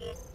Yeah.